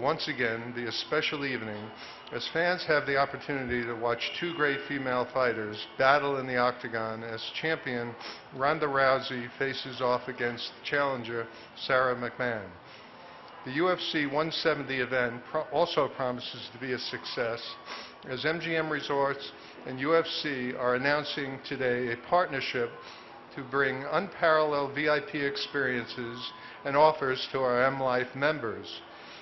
once again the a special evening as fans have the opportunity to watch two great female fighters battle in the octagon as champion Ronda Rousey faces off against challenger Sara McMann. The UFC 170 event pro also promises to be a success as MGM Resorts and UFC are announcing today a partnership to bring unparalleled VIP experiences and offers to our M Life members.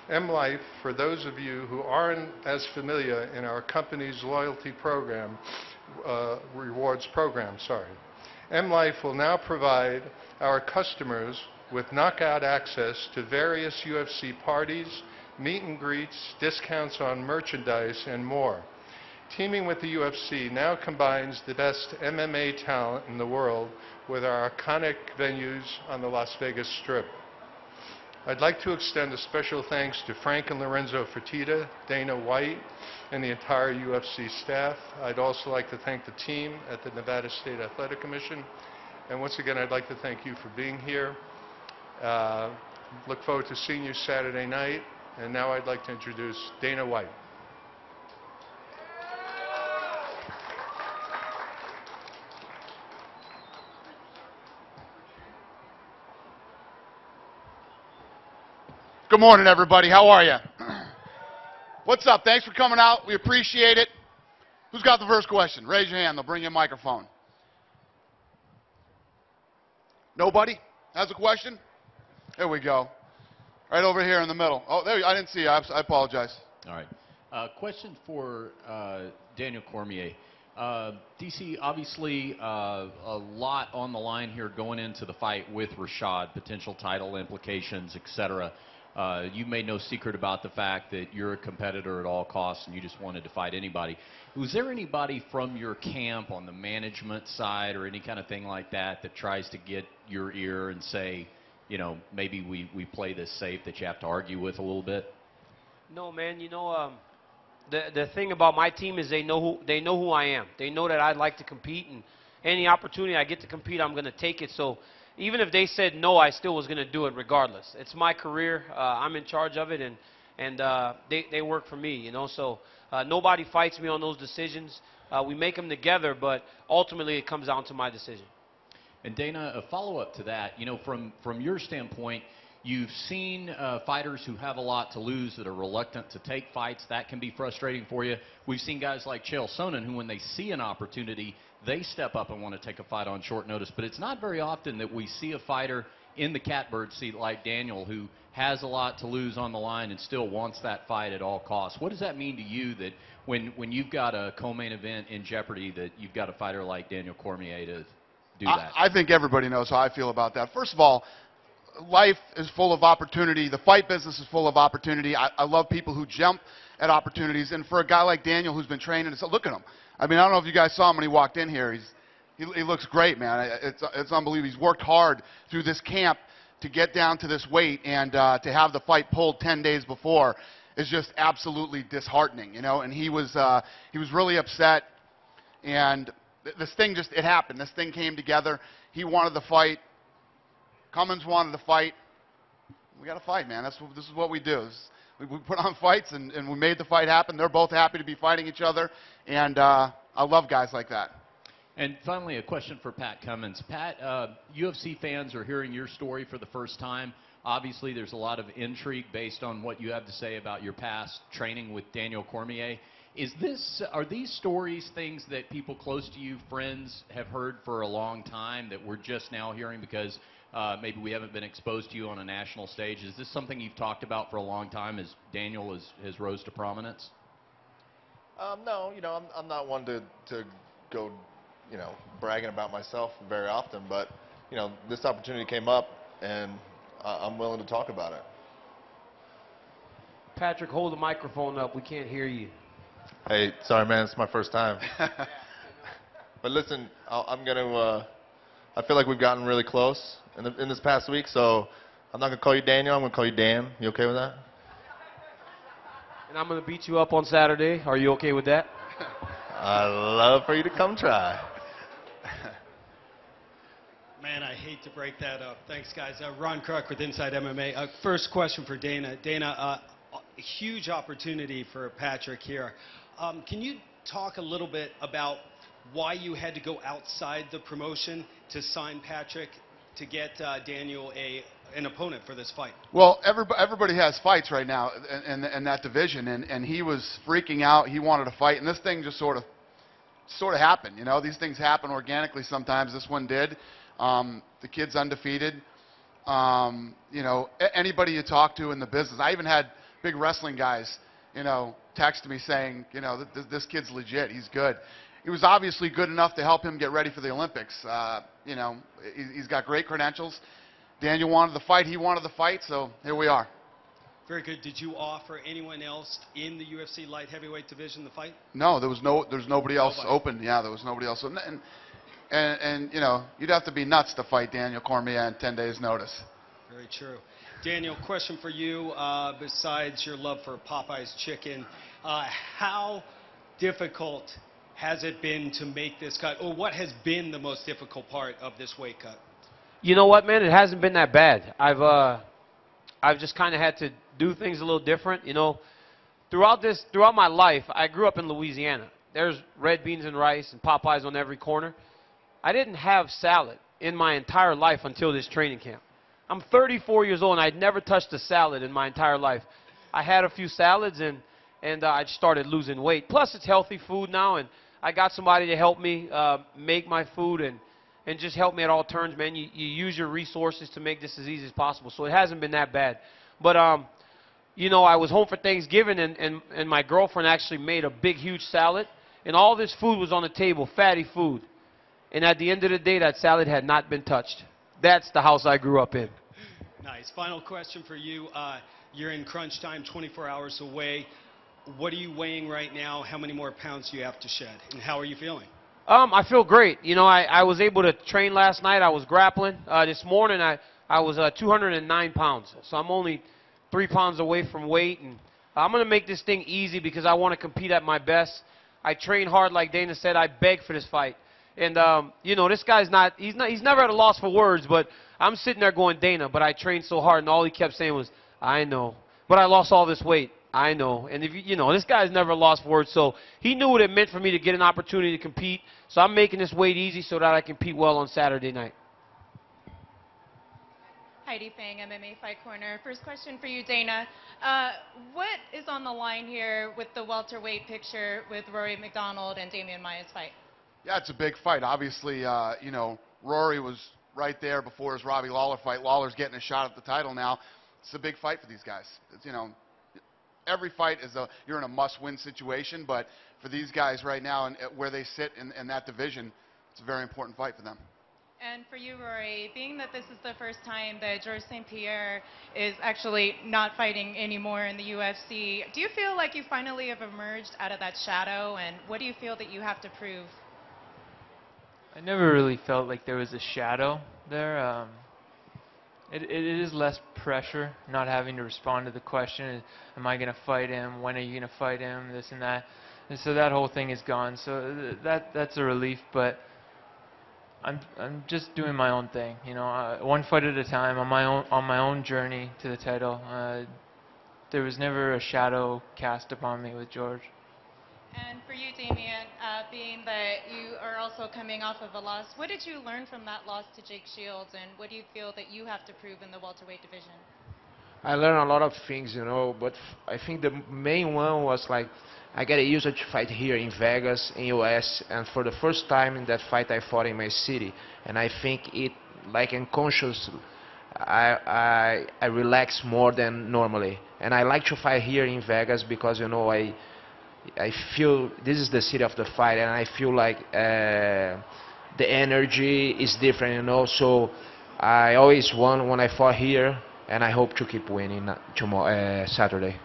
M Life, for those of you who aren't as familiar in our company's loyalty program, uh, rewards program, sorry. M Life will now provide our customers with knockout access to various UFC parties, meet and greets, discounts on merchandise, and more. Teaming with the UFC now combines the best MMA talent in the world with our iconic venues on the Las Vegas Strip. I'd like to extend a special thanks to Frank and Lorenzo Fertitta, Dana White, and the entire UFC staff. I'd also like to thank the team at the Nevada State Athletic Commission. And once again, I'd like to thank you for being here. Uh, look forward to seeing you Saturday night. And now I'd like to introduce Dana White. Good morning, everybody. How are you? What's up? Thanks for coming out. We appreciate it. Who's got the first question? Raise your hand. They'll bring you a microphone. Nobody has a question? There we go. Right over here in the middle. Oh, there. I didn't see you. I, apologize. All right. Uh, question for uh, Daniel Cormier. Uh, DC, obviously, uh, a lot on the line here going into the fight with Rashad, potential title implications, etc. Uh, you made no secret about the fact that you're a competitor at all costs and you just wanted to fight anybody. Was there anybody from your camp on the management side or any kind of thing like that that tries to get your ear and say, you know, maybe we, we play this safe that you have to argue with a little bit? No, man. You know, um, the the thing about my team is they know who they know who I am. They know that I'd like to compete, and any opportunity I get to compete, I'm going to take it. So even if they said no, I still was going to do it regardless. It's my career. Uh, I'm in charge of it, and and uh, they they work for me. You know, so uh, nobody fights me on those decisions. Uh, we make them together, but ultimately it comes down to my decision. And Dana, a follow up to that. You know, from from your standpoint. You've seen uh, fighters who have a lot to lose that are reluctant to take fights. That can be frustrating for you. We've seen guys like Chael Sonnen who, when they see an opportunity, they step up and want to take a fight on short notice. But it's not very often that we see a fighter in the catbird seat like Daniel who has a lot to lose on the line and still wants that fight at all costs. What does that mean to you that when, when you've got a co-main event in jeopardy that you've got a fighter like Daniel Cormier to do that? I, I think everybody knows how I feel about that. First of all, life is full of opportunity. The fight business is full of opportunity. I, I love people who jump at opportunities. And for a guy like Daniel who's been training, look at him. I mean, I don't know if you guys saw him when he walked in here. He's, he, he looks great, man. It's, it's unbelievable. He's worked hard through this camp to get down to this weight and uh, to have the fight pulled 10 days before is just absolutely disheartening, you know. And he was uh, he was really upset, and th- this thing just it happened. This thing came together. He wanted the fight. Cummins wanted the fight. We got to fight, man. That's this is what we do. This, we, we put on fights and, and we made the fight happen. They're both happy to be fighting each other, and uh, I love guys like that. And finally, a question for Pat Cummins. Pat, uh, UFC fans are hearing your story for the first time. Obviously, there's a lot of intrigue based on what you have to say about your past training with Daniel Cormier. Is this are these stories things that people close to you, friends, have heard for a long time that we're just now hearing because uh, maybe we haven't been exposed to you on a national stage. Is this something you've talked about for a long time as Daniel has, has rose to prominence? Um, no, you know, I'm, I'm not one to, to go, you know, bragging about myself very often, but, you know, this opportunity came up, and I, I'm willing to talk about it. Patrick, hold the microphone up. We can't hear you. Hey, sorry, man. It's my first time. but listen, i am going to, uh, I feel like we've gotten really close in, the, in this past week, so I'm not going to call you Daniel. I'm going to call you Dan. You okay with that? And I'm going to beat you up on Saturday. Are you okay with that? I'd love for you to come try. Man, I hate to break that up. Thanks, guys. Uh, Ron Kruck with Inside MMA. Uh, first question for Dana. Dana, uh, a huge opportunity for Patrick here. Um, can you talk a little bit about why you had to go outside the promotion to sign Patrick to get uh, Daniel a an opponent for this fight? Well, everybody, everybody has fights right now in, in, in that division, and, and he was freaking out. He wanted to fight, and this thing just sort of sort of happened. You know, these things happen organically sometimes. This one did. Um, the kid's undefeated. Um, you know, anybody you talk to in the business, I even had big wrestling guys, you know, text me saying, you know, th- th- this kid's legit. He's good. He was obviously good enough to help him get ready for the Olympics. Uh, you know, he- he's got great credentials. Daniel wanted the fight. He wanted the fight. So here we are. Very good. Did you offer anyone else in the UFC light heavyweight division the fight? No, there was no, there's nobody else Nobody. open. Yeah, there was nobody else. And, and, and, and you know, you'd have to be nuts to fight Daniel Cormier in 10 days' notice. Very true. Daniel, question for you. Uh, besides your love for Popeye's chicken, uh, how difficult has it been to make this cut, or what has been the most difficult part of this weight cut? You know what, man? It hasn't been that bad. I've uh, I've just kind of had to do things a little different. You know, throughout this, throughout my life, I grew up in Louisiana. There's red beans and rice and Popeyes on every corner. I didn't have salad in my entire life until this training camp. I'm 34 years old and I'd never touched a salad in my entire life. I had a few salads and and uh, I started losing weight. Plus, it's healthy food now, and I got somebody to help me uh, make my food and and just help me at all turns, man. You, you use your resources to make this as easy as possible. So it hasn't been that bad. But, um, you know, I was home for Thanksgiving, and, and, and my girlfriend actually made a big, huge salad. And all this food was on the table, fatty food. And at the end of the day, that salad had not been touched. That's the house I grew up in. Nice. Final question for you. Uh, you're in crunch time, 24 hours away. What are you weighing right now? How many more pounds do you have to shed? And how are you feeling? Um, I feel great. You know, I, I was able to train last night. I was grappling. Uh, this morning, I, I was uh, 209 pounds. So I'm only three pounds away from weight. And I'm going to make this thing easy because I want to compete at my best. I train hard, like Dana said. I beg for this fight. And, um, you know, this guy's not, he's not, he's never at a loss for words, but I'm sitting there going, Dana, but I trained so hard. And all he kept saying was, I know. But I lost all this weight. I know. And if you, you know, this guy's never lost words, so he knew what it meant for me to get an opportunity to compete. So I'm making this weight easy so that I compete well on Saturday night. Heidi Fang, MMA Fight Corner. First question for you, Dana. Uh, what is on the line here with the welterweight picture with Rory MacDonald and Demian Maia's fight? Yeah, it's a big fight. Obviously, uh, you know, Rory was right there before his Robbie Lawler fight. Lawler's getting a shot at the title now. It's a big fight for these guys. It's, you know, every fight is a you're in a must-win situation, but for these guys right now and uh, where they sit in, in that division, it's a very important fight for them. And for you, Rory, being that this is the first time that George St. Pierre is actually not fighting anymore in the UFC, do you feel like you finally have emerged out of that shadow? And what do you feel that you have to prove? I never really felt like there was a shadow there. Um, it, it is less pressure, not having to respond to the question, am I going to fight him? When are you going to fight him? This and that. And so that whole thing is gone. So th- that that's a relief, but I'm I'm just doing my own thing, you know, uh, one fight at a time on my own on my own journey to the title. Uh, there was never a shadow cast upon me with George. And for you, Demian, uh, being that you are also coming off of a loss, what did you learn from that loss to Jake Shields, and what do you feel that you have to prove in the welterweight division? I learned a lot of things, you know, but I think the main one was like I get used to fight here in Vegas, in US, and for the first time in that fight I fought in my city, and I think it like unconscious. I, I I relax more than normally, and I like to fight here in Vegas because you know I I feel this is the city of the fight, and I feel like uh, the energy is different, you know. So I always won when I fought here, and I hope to keep winning uh, tomorrow, uh, Saturday.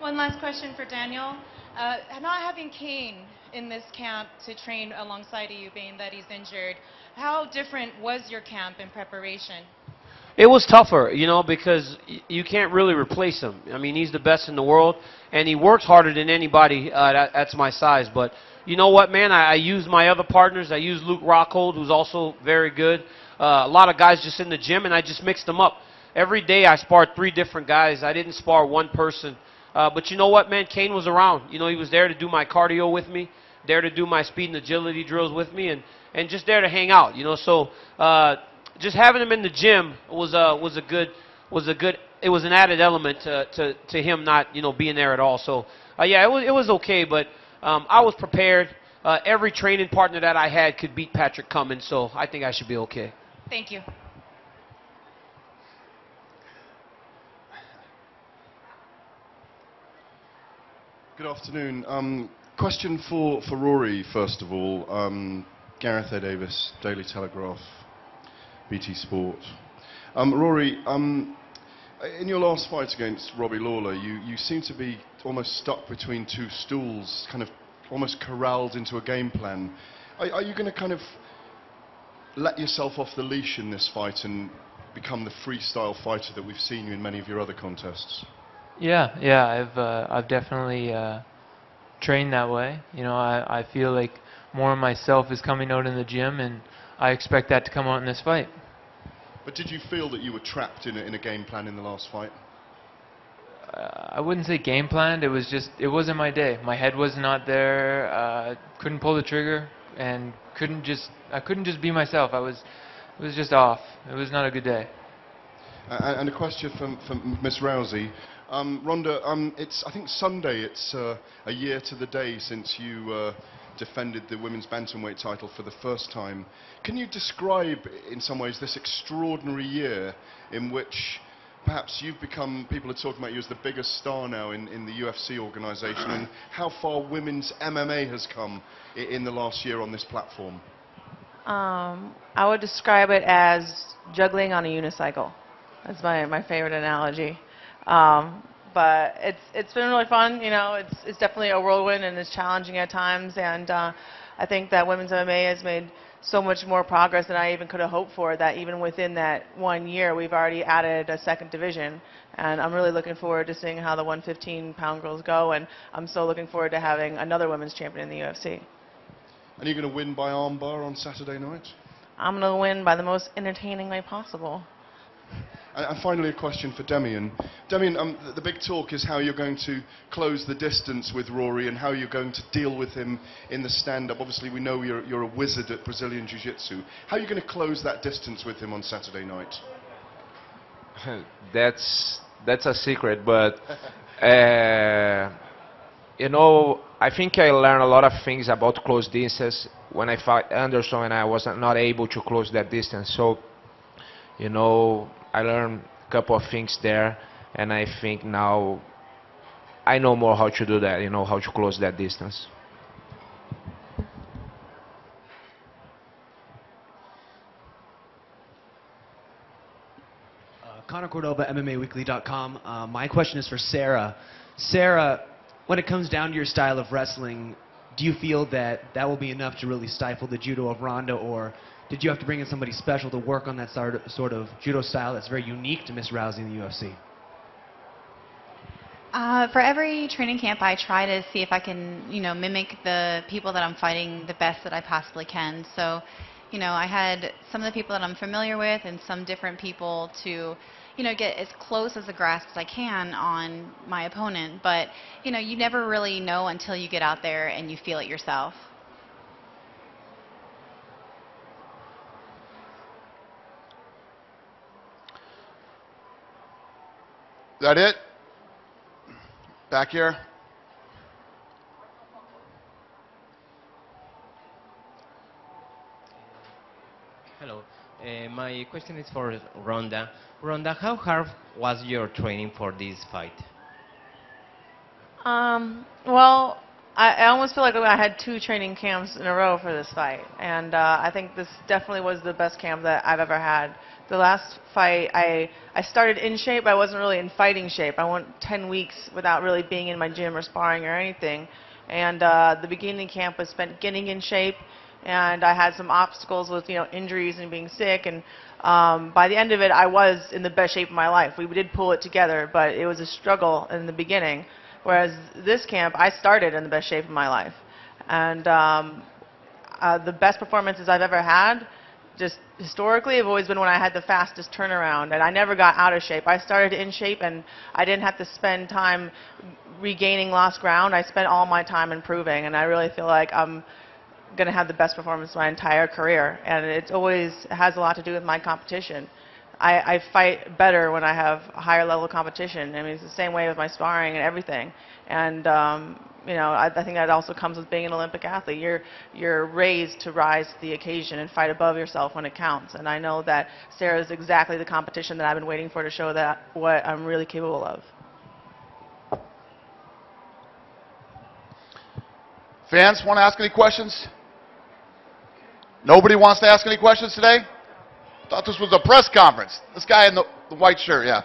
One last question for Daniel. Uh, not having Cain in this camp to train alongside of you, being that he's injured, how different was your camp in preparation? It was tougher, you know, because you can't really replace him. I mean, he's the best in the world, and he works harder than anybody uh, that, that's my size. But you know what, man? I, I used my other partners. I used Luke Rockhold, who's also very good. Uh, a lot of guys just in the gym, and I just mixed them up. Every day I sparred three different guys. I didn't spar one person. Uh, but you know what, man? Cain was around. You know, he was there to do my cardio with me, there to do my speed and agility drills with me, and and just there to hang out. You know, so uh, just having him in the gym was a was a good was a good. It was an added element to to, to him not you know being there at all. So uh, yeah, it was it was okay, but um, I was prepared. Uh, every training partner that I had could beat Patrick Cummins, so I think I should be okay. Thank you. Good afternoon. Um, question for, for Rory, first of all. Um, Gareth A. Davis, Daily Telegraph, BT Sport. Um, Rory, um, in your last fight against Robbie Lawler, you, you seem to be almost stuck between two stools, kind of almost corralled into a game plan. Are, are you going to kind of let yourself off the leash in this fight and become the freestyle fighter that we've seen you in many of your other contests? Yeah, yeah, I've uh, I've definitely uh, trained that way. You know, I I feel like more of myself is coming out in the gym, and I expect that to come out in this fight. But did you feel that you were trapped in a, in a game plan in the last fight? Uh, I wouldn't say game planned. It was just it wasn't my day. My head was not there. Uh, couldn't pull the trigger, and couldn't just I couldn't just be myself. I was it was just off. It was not a good day. Uh, and a question from, from Miss Rousey. Um, Ronda, um, it's I think Sunday. It's uh, a year to the day since you uh, defended the women's bantamweight title for the first time. Can you describe, in some ways, this extraordinary year in which perhaps you've become, people are talking about you as the biggest star now in, in the UFC organization, and how far women's MMA has come i- in the last year on this platform? Um, I would describe it as juggling on a unicycle. That's my, my favorite analogy. Um, but it's it's been really fun. You know, it's it's definitely a whirlwind and it's challenging at times. And uh, I think that women's MMA has made so much more progress than I even could have hoped for. That even within that one year, we've already added a second division. And I'm really looking forward to seeing how the 115 pound girls go. And I'm so looking forward to having another women's champion in the UFC. And you're going to win by armbar on Saturday night? I'm going to win by the most entertaining way possible. And, finally, a question for Demian. Demian, um, the, big talk is how you're going to close the distance with Rory and how you're going to deal with him in the stand-up. Obviously, we know you're, you're a wizard at Brazilian Jiu-Jitsu. How are you going to close that distance with him on Saturday night? that's that's a secret, but uh, you know, I think I learned a lot of things about close distance when I fought Anderson, and I was not able to close that distance. So, you know, I learned a couple of things there, and I think now I know more how to do that. You know, how to close that distance. Uh, Connor Cordova, MMAweekly.com. Uh, my question is for Sara. Sara, when it comes down to your style of wrestling, do you feel that that will be enough to really stifle the judo of Ronda, or did you have to bring in somebody special to work on that sort of, judo style that's very unique to Miss Rousey in the UFC? Uh, for every training camp, I try to see if I can, you know, mimic the people that I'm fighting the best that I possibly can. So, you know, I had some of the people that I'm familiar with and some different people to, you know, get as close as a grasp as I can on my opponent. But, you know, you never really know until you get out there and you feel it yourself. That it? Back here? Hello. Uh, my question is for Ronda. Ronda, how hard was your training for this fight? Um, well, I, I almost feel like I had two training camps in a row for this fight, and uh, I think this definitely was the best camp that I've ever had. The last fight, I I started in shape, but I wasn't really in fighting shape. I went 10 weeks without really being in my gym or sparring or anything, and uh, the beginning camp was spent getting in shape, and I had some obstacles with you know injuries and being sick, and um, by the end of it, I was in the best shape of my life. We did pull it together, but it was a struggle in the beginning. Whereas this camp, I started in the best shape of my life. And um, uh, the best performances I've ever had just historically have always been when I had the fastest turnaround, and I never got out of shape. I started in shape, and I didn't have to spend time regaining lost ground. I spent all my time improving, and I really feel like I'm going to have the best performance of my entire career, and it always has a lot to do with my competition. I, I fight better when I have a higher level of competition. I mean, it's the same way with my sparring and everything. And um, you know, I, I think that also comes with being an Olympic athlete. You're you're raised to rise to the occasion and fight above yourself when it counts. And I know that Sara is exactly the competition that I've been waiting for to show that what I'm really capable of. Fans want to ask any questions? Nobody wants to ask any questions today? Thought this was a press conference. This guy in the, the white shirt, yeah.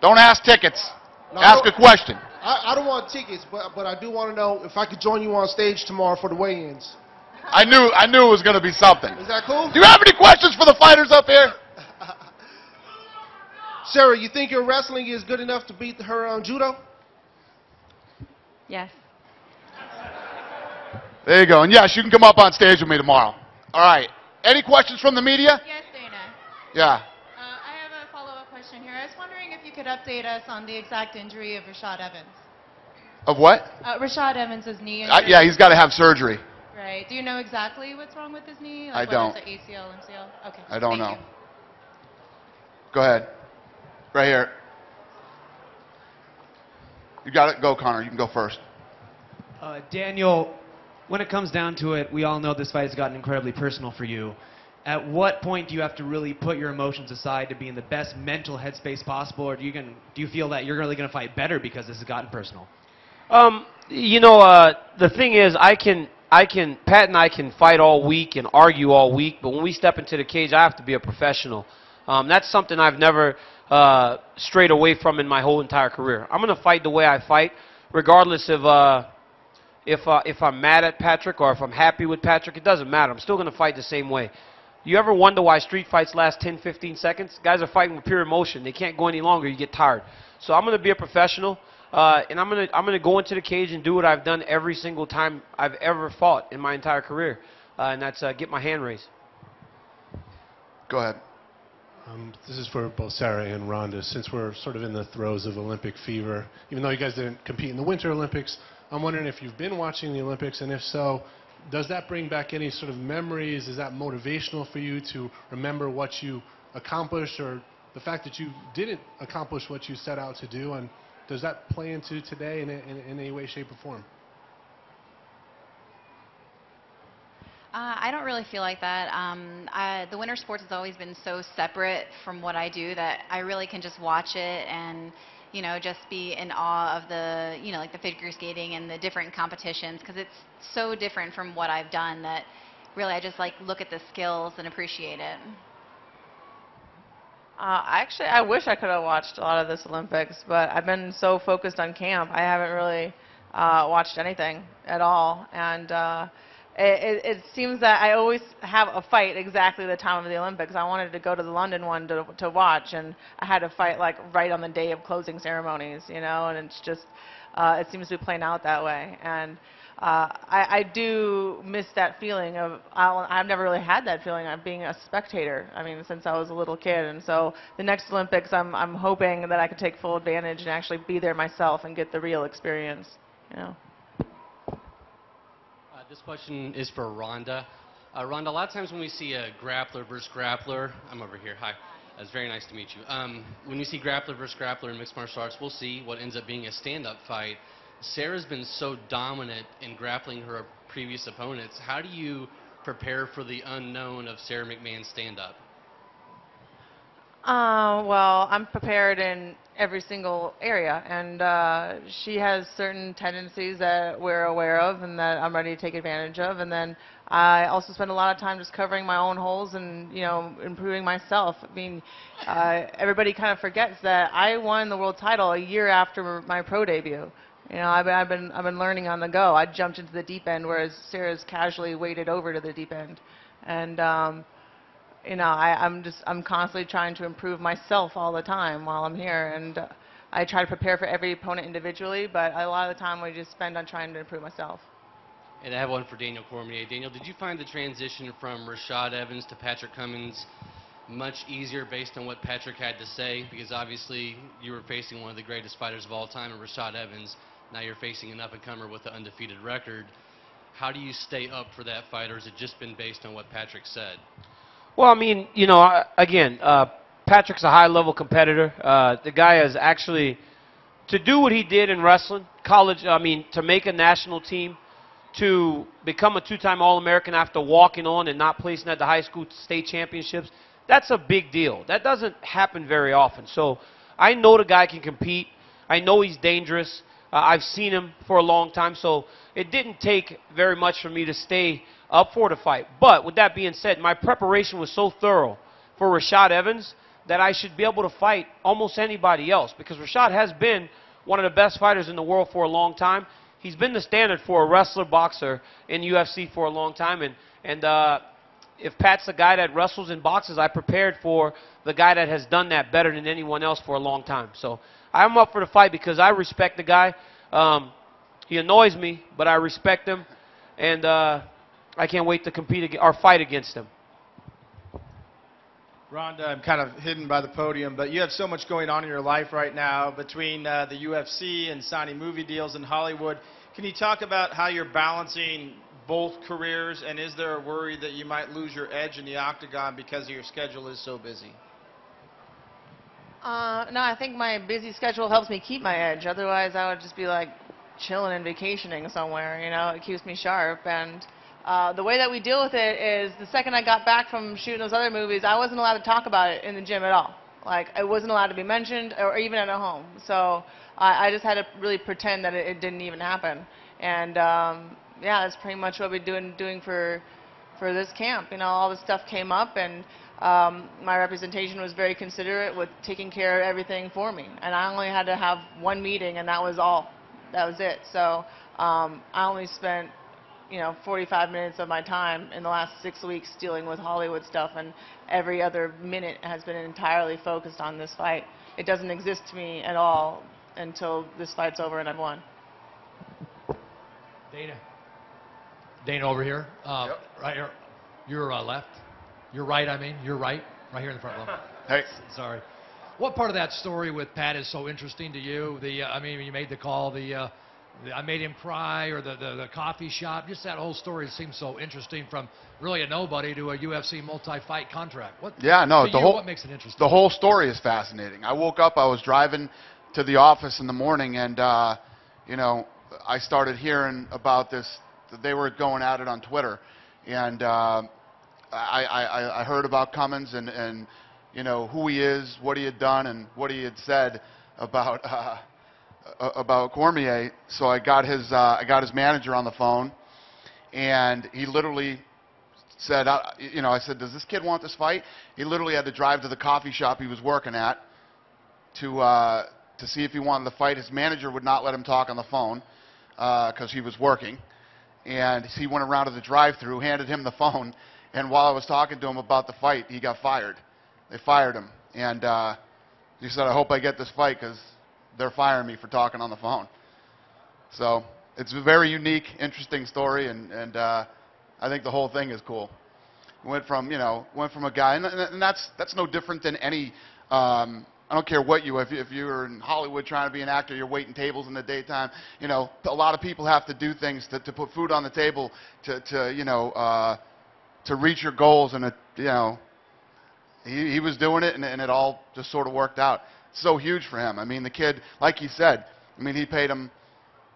Don't ask tickets. No, ask a question. I, I don't want tickets, but but I do want to know if I could join you on stage tomorrow for the weigh-ins. I knew I knew it was going to be something. Is that cool? Do you have any questions for the fighters up here? Sara, you think your wrestling is good enough to beat her on judo? Yes. There you go. And yes, you can come up on stage with me tomorrow. All right. Any questions from the media? Yes, Dana. Yeah. Uh, I have a follow-up question here. I was wondering if you could update us on the exact injury of Rashad Evans. Of what? Uh, Rashad Evans' knee Uh, injury. yeah, he's got to have surgery. Right. Do you know exactly what's wrong with his knee? I don't. Whether it's ACL, MCL? Okay. I don't Thank know. you. Go ahead. Right here. You got it. Go, Connor. You can go first. Uh, Daniel, when it comes down to it, we all know this fight has gotten incredibly personal for you. At what point do you have to really put your emotions aside to be in the best mental headspace possible, or do you, do you feel that you're really going to fight better because this has gotten personal? Um, you know, uh, the thing is, I can, I can, Pat and I can fight all week and argue all week, but when we step into the cage, I have to be a professional. Um, that's something I've never uh, strayed away from in my whole entire career. I'm going to fight the way I fight, regardless of uh, if uh, if I'm mad at Patrick or if I'm happy with Patrick. It doesn't matter. I'm still going to fight the same way. You ever wonder why street fights last 10, 15 seconds? Guys are fighting with pure emotion. They can't go any longer. You get tired. So I'm going to be a professional, uh, and I'm going to I'm going to go into the cage and do what I've done every single time I've ever fought in my entire career, uh, and that's uh, get my hand raised. Go ahead. Um, this is for both Sara and Ronda. Since we're sort of in the throes of Olympic fever, even though you guys didn't compete in the Winter Olympics, I'm wondering if you've been watching the Olympics, and if so, does that bring back any sort of memories? Is that motivational for you to remember what you accomplished, or the fact that you didn't accomplish what you set out to do? And does that play into today in, in, in any way, shape, or form? Uh, I don't really feel like that. Um, I, the winter sports has always been so separate from what I do that I really can just watch it and, you know, just be in awe of the, you know, like the figure skating and the different competitions because it's so different from what I've done that really I just like look at the skills and appreciate it. Uh, I actually, I wish I could have watched a lot of this Olympics, but I've been so focused on camp, I haven't really uh, watched anything at all. And uh, it, it, seems that I always have a fight exactly the time of the Olympics. I wanted to go to the London one to, to watch, and I had to fight like right on the day of closing ceremonies, you know. And it's just, uh, it seems to be playing out that way. And uh, I, I do miss that feeling of I'll, I've never really had that feeling of being a spectator. I mean, since I was a little kid, and so the next Olympics, I'm I'm hoping that I can take full advantage and actually be there myself and get the real experience. You know. This question is for Ronda. Uh, Ronda, a lot of times when we see a grappler versus grappler, I'm over here. Hi. It's very nice to meet you. Um, when we see grappler versus grappler in mixed martial arts, we'll see what ends up being a stand-up fight. Sara's been so dominant in grappling her previous opponents. How do you prepare for the unknown of Sara McMann's stand-up? Uh, well, I'm prepared in every single area, and uh, she has certain tendencies that we're aware of and that I'm ready to take advantage of. And then I also spend a lot of time just covering my own holes and you know improving myself. I mean, uh, everybody kind of forgets that I won the world title a year after my pro debut. You know, I've been, I've been I've been learning on the go. I jumped into the deep end, whereas Sara's casually waded over to the deep end, and. Um, you know, I, I'm just I'm constantly trying to improve myself all the time while I'm here, and uh, I try to prepare for every opponent individually. But a lot of the time, I just spend on trying to improve myself. And I have one for Daniel Cormier. Daniel, did you find the transition from Rashad Evans to Patrick Cummins much easier based on what Patrick had to say? Because obviously you were facing one of the greatest fighters of all time in Rashad Evans. Now you're facing an up-and-comer with an undefeated record. How do you stay up for that fight, or has it just been based on what Patrick said? Well, I mean, you know, again, uh, Patrick's a high-level competitor. Uh, the guy is actually to do what he did in wrestling, college. I mean, to make a national team, to become a two-time All-American after walking on and not placing at the high school state championships. That's a big deal. That doesn't happen very often. So I know the guy can compete. I know he's dangerous. Uh, I've seen him for a long time, so it didn't take very much for me to stay up for the fight. But with that being said, my preparation was so thorough for Rashad Evans that I should be able to fight almost anybody else because Rashad has been one of the best fighters in the world for a long time. He's been the standard for a wrestler boxer in UFC for a long time, and and uh, if Pat's the guy that wrestles and boxes, I prepared for the guy that has done that better than anyone else for a long time. So I'm up for the fight because I respect the guy. Um, he annoys me, but I respect him, and uh, I can't wait to compete ag- or fight against him. Ronda, I'm kind of hidden by the podium, but you have so much going on in your life right now between uh, the UFC and signing movie deals in Hollywood. Can you talk about how you're balancing both careers, and is there a worry that you might lose your edge in the octagon because your schedule is so busy? Uh, no, I think my busy schedule helps me keep my edge. Otherwise, I would just be like chilling and vacationing somewhere. You know, it keeps me sharp. And uh, the way that we deal with it is the second I got back from shooting those other movies, I wasn't allowed to talk about it in the gym at all. Like, it wasn't allowed to be mentioned or even at home. So I, I just had to really pretend that it, it didn't even happen. And um, yeah, that's pretty much what we're doing doing for for this camp. You know, all this stuff came up, and um, my representation was very considerate with taking care of everything for me. And I only had to have one meeting, and that was all. That was it. So um, I only spent, you know, 45 minutes of my time in the last six weeks dealing with Hollywood stuff, and every other minute has been entirely focused on this fight. It doesn't exist to me at all until this fight's over and I've won. Dana. Dana over here. Uh, Right here. Your uh, left. Your right, I mean. Your right. Right here in the front row. Hey. Sorry. What part of that story with Pat is so interesting to you? The, uh, I mean, you made the call, the, uh, the I made him cry, or the, the, the coffee shop. Just that whole story seems so interesting from really a nobody to a UFC multi-fight contract. What? Yeah, no, the you, whole what makes it interesting? The whole story is fascinating. I woke up, I was driving to the office in the morning, and uh, you know, I started hearing about this. They were going at it on Twitter, and uh, I, I, I heard about Cummins and, and you know who he is, what he had done, and what he had said about uh, about Cormier. So I got his uh, I got his manager on the phone, and he literally said, uh, you know, I said, does this kid want this fight? He literally had to drive to the coffee shop he was working at to uh, to see if he wanted the fight. His manager would not let him talk on the phone because he was working, and he went around to the drive-through, handed him the phone, and while I was talking to him about the fight, he got fired. They fired him, and uh, he said, I hope I get this fight because they're firing me for talking on the phone. So it's a very unique, interesting story, and, and uh, I think the whole thing is cool. Went from you know went from a guy, and, and that's that's no different than any. Um, I don't care what you if, if you're in Hollywood trying to be an actor, you're waiting tables in the daytime. You know, a lot of people have to do things to, to put food on the table to, to you know uh, to reach your goals, and it, you know he, he was doing it, and, and it all just sort of worked out. So huge for him. I mean, the kid, like he said, I mean, he paid him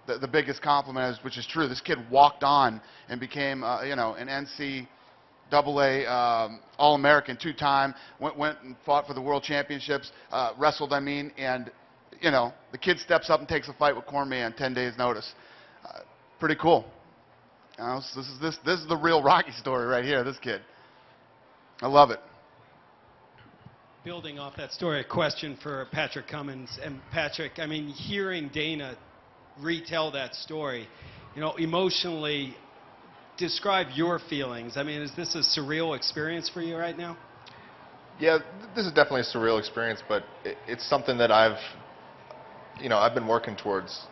the, the biggest compliment, which is true. This kid walked on and became, uh, you know, an NC double A um, All American two time. Went went and fought for the World Championships. Uh, wrestled, I mean, and you know, the kid steps up and takes a fight with Cormier on 10 days' notice. Uh, pretty cool. You know, this is this this is the real Rocky story right here. This kid. I love it. Building off that story, a question for Patrick Cummins. And Patrick, I mean, hearing Dana retell that story, you know, emotionally, describe your feelings. I mean, is this a surreal experience for you right now? Yeah, th- this is definitely a surreal experience, but it, it's something that I've, you know, I've been working towards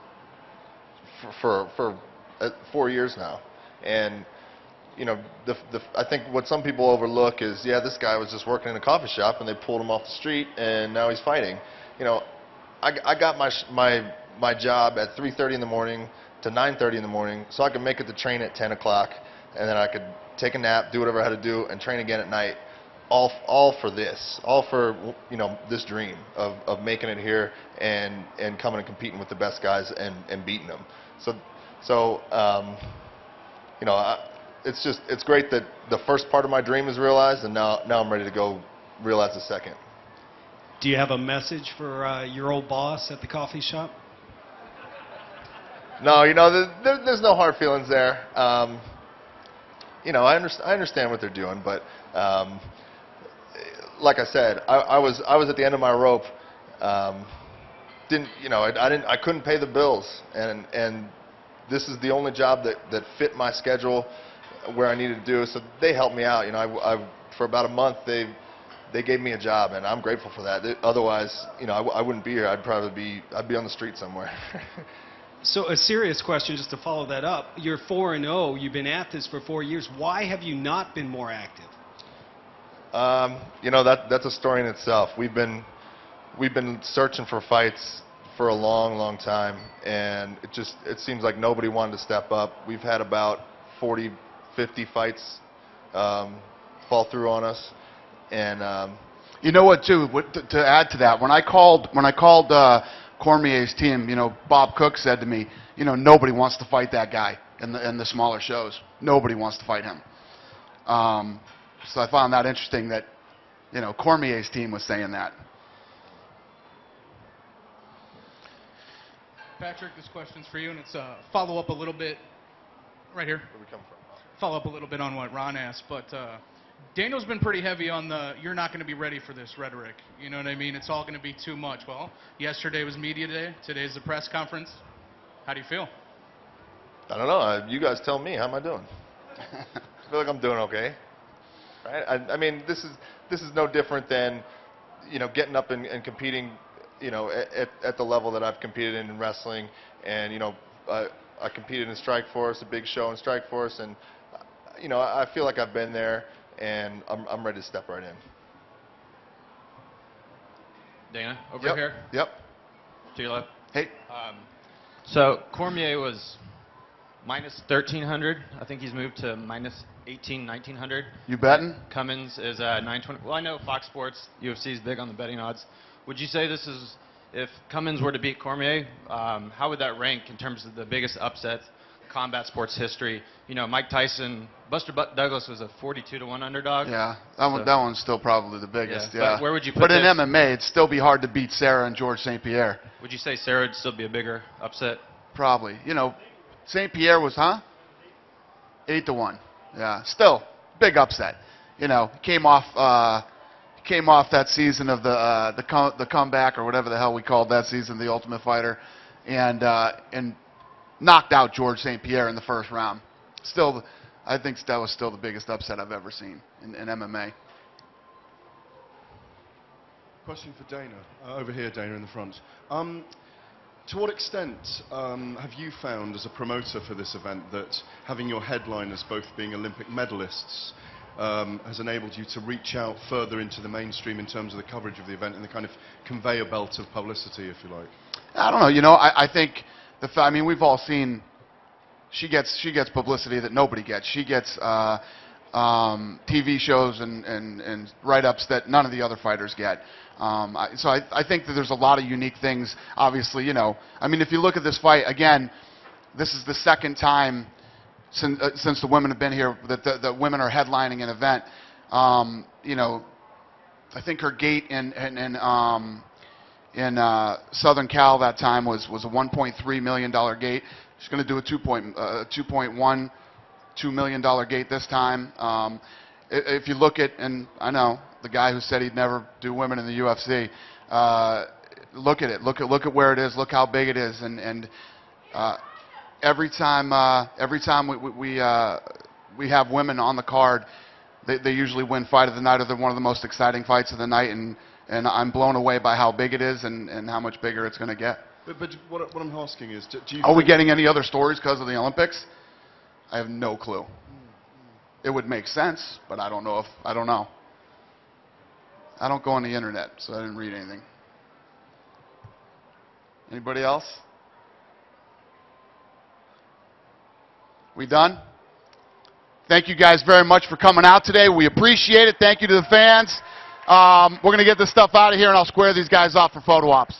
for for, for uh, four years now. And you know, the, the, I think what some people overlook is, yeah, this guy was just working in a coffee shop and they pulled him off the street and now he's fighting. You know, I, I got my, my, my job at 3.30 in the morning to 9.30 in the morning so I could make it to train at 10 o'clock and then I could take a nap, do whatever I had to do, and train again at night. All, all for this, all for you know this dream of, of making it here and, and coming and competing with the best guys and, and beating them. So, so um, you know, it's just it's great that the first part of my dream is realized, and now now I'm ready to go realize the second. Do you have a message for uh, your old boss at the coffee shop? No, you know, there, there, there's no hard feelings there. Um, you know, I, underst- I understand what they're doing, but um, like I said, I, I was I was at the end of my rope. Um, didn't you know? I, I didn't. I couldn't pay the bills, and and this is the only job that that fit my schedule where I needed to do. So they helped me out. You know, I, I for about a month they they gave me a job, and I'm grateful for that. Otherwise, you know, I, I wouldn't be here. I'd probably be I'd be on the street somewhere. So a serious question, just to follow that up. You're four and zero. You've been at this for four years. Why have you not been more active? Um, you know that that's a story in itself. We've been we've been searching for fights for a long, long time, and it just it seems like nobody wanted to step up. We've had about 40, 50 fights um, fall through on us, and um, You know what, too? What, to, to add to that, when I called when I called uh, Cormier's team, you know, Bob Cook said to me, you know, nobody wants to fight that guy in the in the smaller shows. Nobody wants to fight him. Um, so I found that interesting that, you know, Cormier's team was saying that. Patrick, this question's for you, and it's a follow up a little bit right here. Where we come from? Follow up a little bit on what Ron asked, but uh, Daniel's been pretty heavy on the "you're not going to be ready for this" rhetoric. You know what I mean? It's all going to be too much. Well, yesterday was media day. Today's the press conference. How do you feel? I don't know. You guys tell me. How am I doing? I feel like I'm doing okay. Right? I, I mean, this is this is no different than you know getting up and, and competing. You know, at, at, the level that I've competed in in wrestling, and you know, I, I competed in Strikeforce, a big show in Strikeforce, and you know, I I feel like I've been there, and I'm I'm ready to step right in. Dana, over Yep. here. Yep. To your left. Hey. Um, so Cormier was minus 1300. I think he's moved to minus 18, 1900. You betting? Cummins is uh, 920. Well, I know Fox Sports, UFC is big on the betting odds. Would you say this is, if Cummins were to beat Cormier, um, how would that rank in terms of the biggest upsets, combat sports history? You know, Mike Tyson, Buster Douglas was a 42 to one underdog. Yeah, that one that one's still probably the biggest. Yeah, Yeah. but where would you put But in this? MMA, it'd still be hard to beat Serra and George St. Pierre. Would you say Serra would still be a bigger upset? Probably. You know, St. Pierre was, huh? Eight to one. Yeah. Still, big upset. You know, came off uh, came off that season of the uh, the com- the comeback or whatever the hell we called that season, the Ultimate Fighter, and uh, and knocked out George St. Pierre in the first round. Still, I think that was still the biggest upset I've ever seen in, in MMA. Question for Dana. Uh, over here, Dana, in the front. Um, to what extent um, have you found, as a promoter for this event, that having your headliners both being Olympic medalists um, has enabled you to reach out further into the mainstream in terms of the coverage of the event and the kind of conveyor belt of publicity, if you like? I don't know. You know, I, I think the. Fa- I mean, we've all seen. She gets she gets publicity that nobody gets. She gets uh, um, TV shows and, and, and write-ups that none of the other fighters get. Um, I, so I, I think that there's a lot of unique things. Obviously, you know, I mean, if you look at this fight again, this is the second time since, uh, since the women have been here that the, that women are headlining an event. Um, you know, I think her gate in in, in um, in uh, Southern Cal that time was was a 1.3 million dollar gate. She's going to do a 2. Point, uh, 2.1 two million dollar gate this time. Um, if you look at and I know the guy who said he'd never do women in the UFC. Uh, look at it. Look at look at where it is. Look how big it is. And and uh, every time uh, every time we we we, uh, we have women on the card, they, they usually win fight of the night or they're one of the most exciting fights of the night. And and I'm blown away by how big it is and, and how much bigger it's going to get. But, but what, what I'm asking is, do, do you Are we getting any other stories because of the Olympics? I have no clue. It would make sense, but I don't know if I don't know. I don't go on the internet, so I didn't read anything. Anybody else? We done? Thank you guys very much for coming out today. We appreciate it. Thank you to the fans. Um, we're going to get this stuff out of here, and I'll square these guys off for photo ops.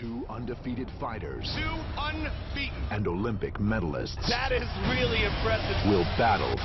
Two undefeated fighters Two unbeaten. and Olympic medalists That is really impressive. will battle